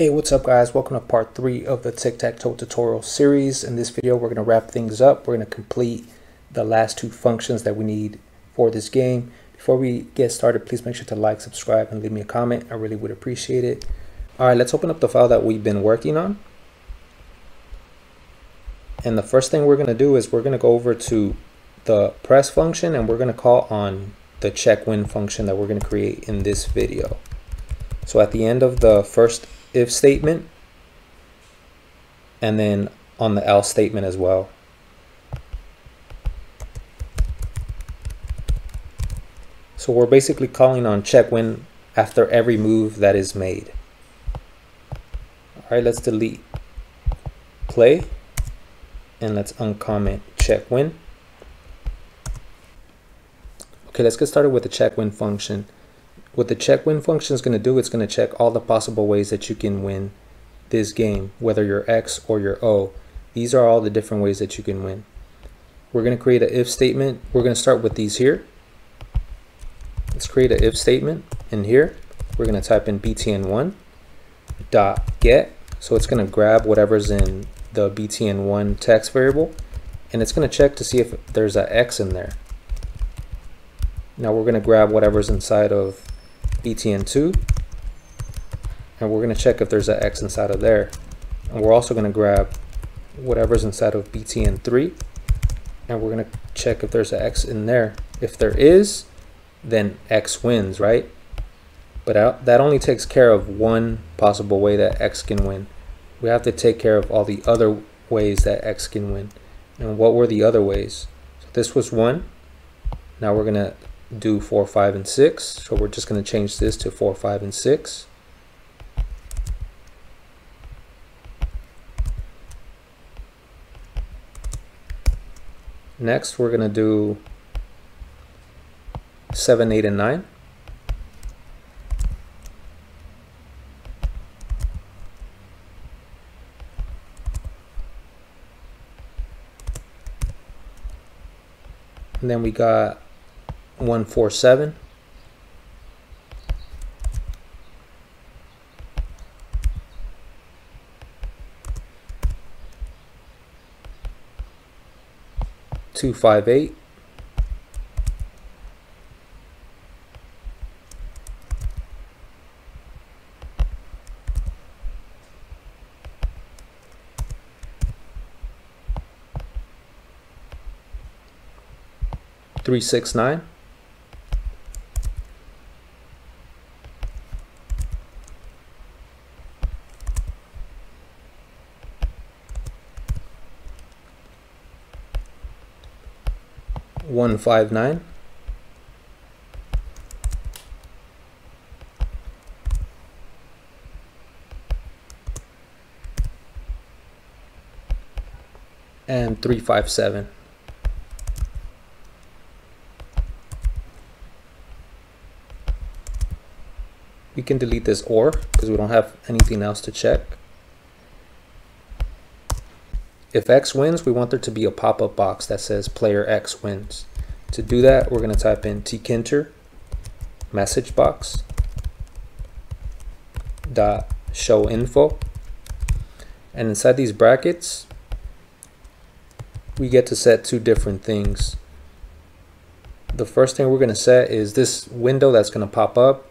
Hey, what's up guys? Welcome to part three of the tic-tac-toe tutorial series. In this video, we're going to wrap things up. We're going to complete the last two functions that we need for this game. Before we get started, please make sure to like, subscribe, and leave me a comment. I really would appreciate it. All right, let's open up the file that we've been working on. And the first thing we're going to do is we're going to go over to the press function and we're going to call on the check win function that we're going to create in this video. So at the end of the first if statement and then on the else statement as well. So we're basically calling on check win after every move that is made. All right, let's delete play and let's uncomment check win. Okay, let's get started with the check win function. What the check win function is going to do, it's going to check all the possible ways that you can win this game, whether you're X or you're O. These are all the different ways that you can win. We're going to create an if statement. We're going to start with these here. Let's create an if statement in here. We're going to type in btn1 dot get. So it's going to grab whatever's in the btn1 text variable and it's going to check to see if there's an X in there. Now we're going to grab whatever's inside of btn2 and we're going to check if there's an x inside of there. And we're also going to grab whatever's inside of btn3 and we're going to check if there's an x in there. If there is then x wins right? But that only takes care of one possible way that x can win. We have to take care of all the other ways that x can win. And what were the other ways? So this was one. Now we're going to do 4, 5, and 6. So we're just going to change this to 4, 5, and 6. Next, we're going to do 7, 8, and 9. And then we got 147. Two five eight. Three six nine. And 357. We can delete this OR because we don't have anything else to check. If X wins, we want there to be a pop-up box that says player X wins. To do that, we're going to type in tkinter message box dot show info. And inside these brackets we get to set two different things. The first thing we're going to set is this window that's going to pop up.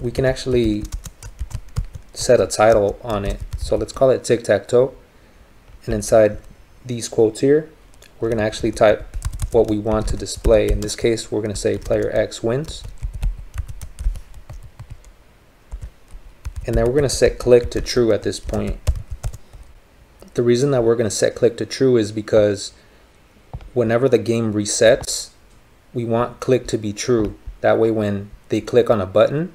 We can actually set a title on it. So let's call it tic-tac-toe. And inside these quotes here we're going to actually type what we want to display. In this case we're going to say player X wins. And then we're going to set click to true at this point. The reason that we're going to set click to true is because whenever the game resets we want click to be true. That way when they click on a button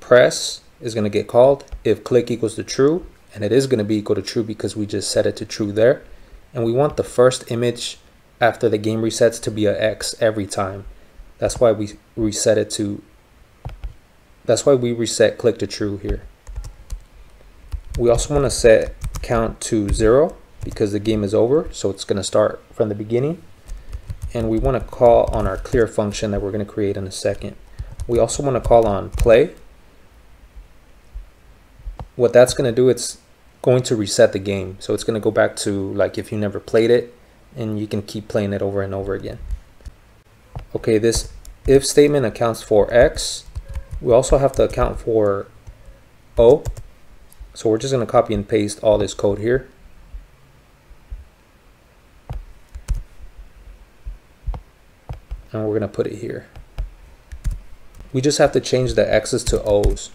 press is going to get called. If click equals to true and it is going to be equal to true because we just set it to true there. And we want the first image after the game resets to be a X every time. That's why we reset it to that's why we reset click to true here. We also want to set count to zero because the game is over so it's going to start from the beginning. And we want to call on our clear function that we're going to create in a second. We also want to call on play. What that's going to do, it's going to reset the game. So it's going to go back to like if you never played it and you can keep playing it over and over again. Okay, this if statement accounts for X. We also have to account for O. So we're just going to copy and paste all this code here. And we're going to put it here. We just have to change the X's to O's.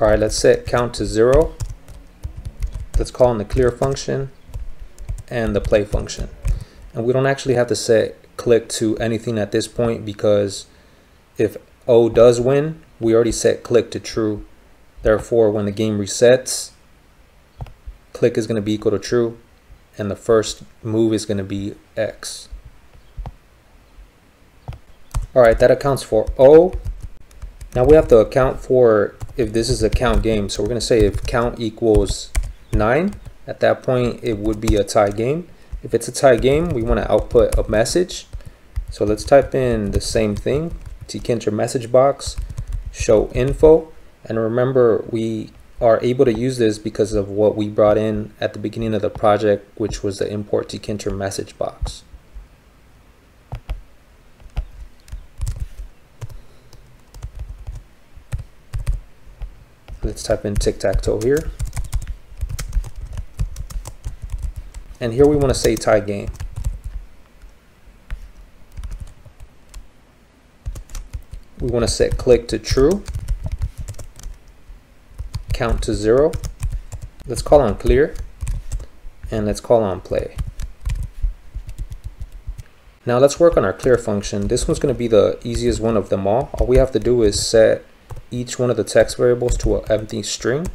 All right, let's set count to zero. Let's call in the clear function and the play function. And we don't actually have to set click to anything at this point because if O does win, we already set click to true. Therefore, when the game resets, click is going to be equal to true and the first move is going to be X. All right, that accounts for O. Now we have to account for if this is a count game. So we're going to say if count equals 9, at that point it would be a tie game. If it's a tie game, we want to output a message. So let's type in the same thing, tkinter message box, show info. And remember, we are able to use this because of what we brought in at the beginning of the project, which was the import tkinter message box. Let's type in tic-tac-toe here. And here we want to say tie game. We want to set click to true, count to zero. Let's call on clear, and let's call on play. Now let's work on our clear function. This one's going to be the easiest one of them all. All we have to do is set each one of the text variables to an empty string.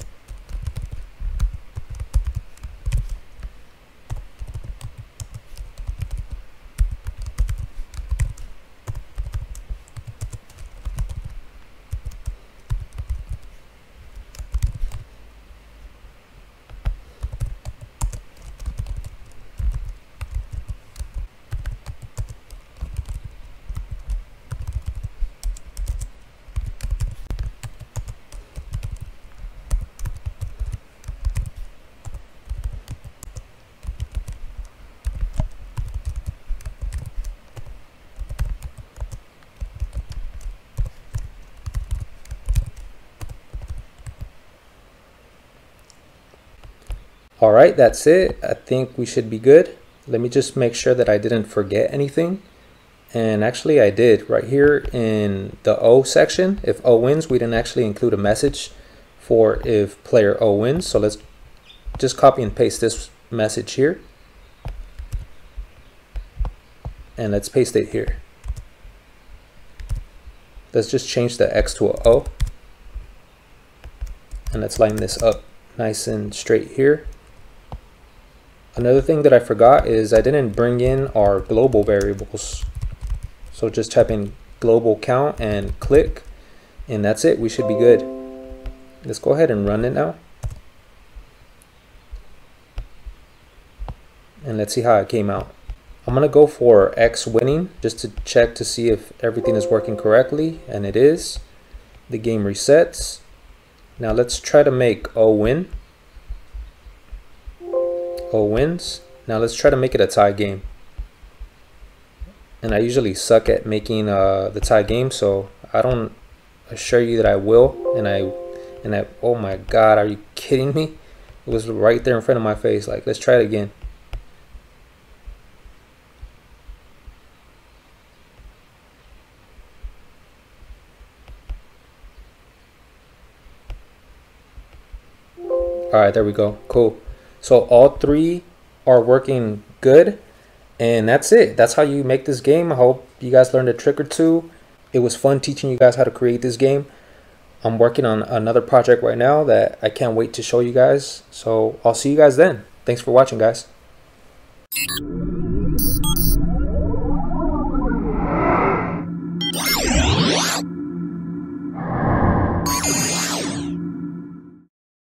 All right, that's it. I think we should be good. Let me just make sure that I didn't forget anything. And actually I did right here in the O section. If O wins, we didn't actually include a message for if player O wins. So let's just copy and paste this message here. And let's paste it here. Let's just change the X to a O. And let's line this up nice and straight here. Another thing that I forgot is I didn't bring in our global variables. So just type in global count and click and that's it. We should be good. Let's go ahead and run it now. And let's see how it came out. I'm going to go for X winning just to check to see if everything is working correctly and it is. The game resets. Now let's try to make O win or wins. Now let's try to make it a tie game. And I usually suck at making uh, the tie game, so I don't assure you that I will. And I, and I, oh my God, are you kidding me? It was right there in front of my face. Like, let's try it again. All right, there we go. Cool. So all three are working good. And that's it. That's how you make this game. I hope you guys learned a trick or two. It was fun teaching you guys how to create this game. I'm working on another project right now that I can't wait to show you guys. So I'll see you guys then. Thanks for watching, guys.